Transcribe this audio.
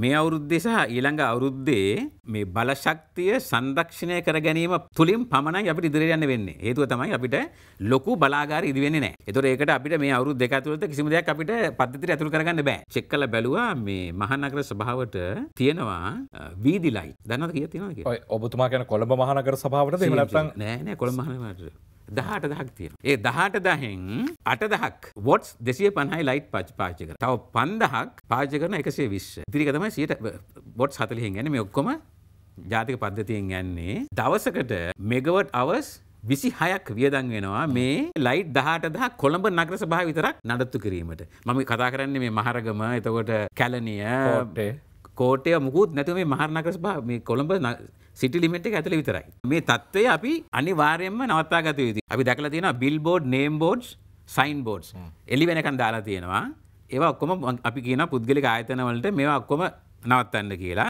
මේ අවුරුද්දේ සහ ඊළඟ අවුරුද්දේ මේ බලශක්තිය සංරක්ෂණය කර ගැනීම තුළින් පමණයි අපිට ඉදිරියට යන්න වෙන්නේ. හේතුව තමයි අපිට ලොකු බලාගාර ඉදි වෙන්නේ නැහැ. ඒතකොට ඒකට අපිට මේ අවුරුදු දෙක ඇතුළත කිසිම දෙයක් අපිට පද්ධතියට ඇතුළු කරගන්න බෑ. චෙක් කරලා බැලුවා මේ මහනගර සභාවට තියෙනවා වීදි ලයිට්. දන්නවද කීයක් තියෙනවද කියලා? ඔය ඔබතුමා කියන කොළඹ මහනගර සභාවට එහෙම නැත්නම් නෑ නෑ කොළඹ මහනගරට. දහට දහක් තියෙන. ඒ දහට දහෙන් අට දහක් වොට්ස් දෙසිය පණහයි ලයිට් පච් පාච කර තව පන්දහක් පාච කරන එකසේ විශ්ෂ තිරික තමයි සියට බොට් සතලිහින් ගැන මේ ඔක්කොම ජාතික පද්ධතියෙන් යන්නේ. දවසකට මෙගවට් අවස් විසි හයක් වියදන් වෙනවා මේ ලයිට් දහට දහ කොළඹ නගර සභා විතරක් නඩත්තු කිරීමට. මම කතා කරන්නේ මේ මහරගම එතකොට කැලනිය කෝට්ටේ. කෝටය මුකුත් නැතුව මේ මහරනකර සභා මේ කොළඹ සිටි ලිමිට් එක ඇතුළේ විතරයි. මේ தත්ත්වය අපි අනිවාර්යයෙන්ම නවත්තා ගත යුතුයි. අපි දැකලා තියෙනවා billboard name boards sign boards එලි වෙනකන් දාලා තියෙනවා. ඒවා ඔක්කොම අපි කියන පුද්ගලික ආයතන වලට මේවා ඔක්කොම නවත්තන්න කියලා.